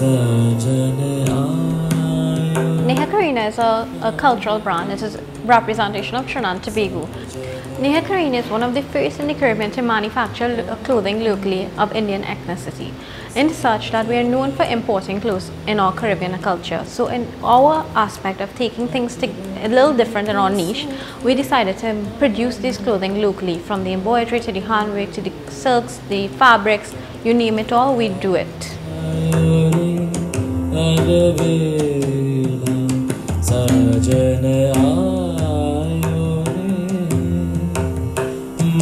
Sajjan uh Karina is a, a cultural brand. It is a representation of Trinidad and Tobago. Neha Karina is one of the first in the Caribbean to manufacture lo- uh, clothing locally of Indian ethnicity, in such that we are known for importing clothes in our Caribbean culture. So, in our aspect of taking things to a little different in our niche, we decided to produce this clothing locally, from the embroidery to the handwork to the silks, the fabrics, you name it all, we do it.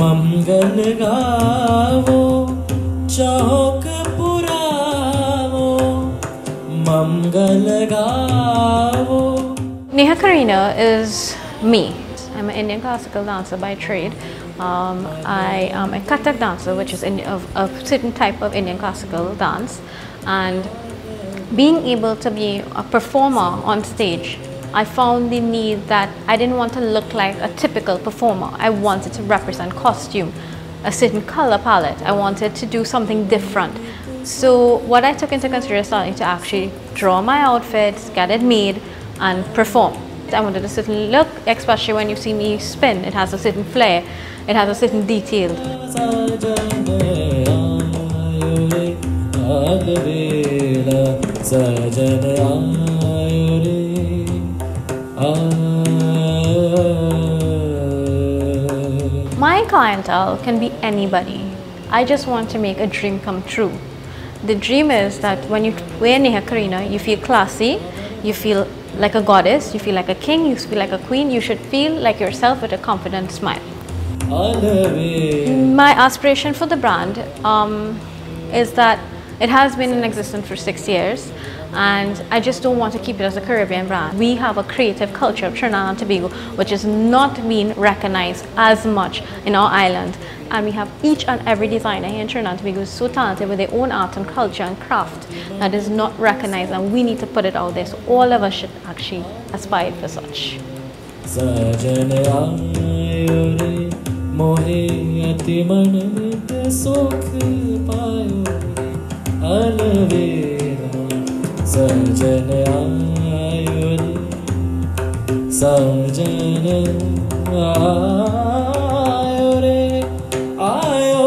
मंगल गावो चौक पुरावो मंगल गावो Neha Karina is me. I'm an Indian classical dancer by trade. Um, I am a Kathak dancer, which is in, of a certain type of Indian classical dance. And being able to be a performer on stage, I found the need that I didn't want to look like a typical performer. I wanted to represent costume, a certain color palette. I wanted to do something different. So what I took into consideration starting to actually draw my outfits, get it made, and perform. I wanted a certain look, especially when you see me spin. It has a certain flair, it has a certain detail. My clientele can be anybody. I just want to make a dream come true. The dream is that when you wear Neha Karina, you feel classy, you feel like a goddess, you feel like a king, you feel like a queen, you should feel like yourself with a confident smile. My aspiration for the brand um, is that it has been in existence for six years and I just don't want to keep it as a Caribbean brand. We have a creative culture of Trinidad and Tobago which is not being recognized as much in our island and we have each and every designer here in Trinidad and Tobago is so talented with their own art and culture and craft that is not recognized and we need to put it out there so all of us should actually aspire for such. सजन आयो रे मोहे अति मन मित सुख पायो रे रे सञ्जन आयुरे सञ्जन आयो आयो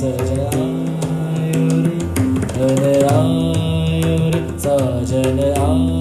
सजन आयुरे सल आयुरे सजन आ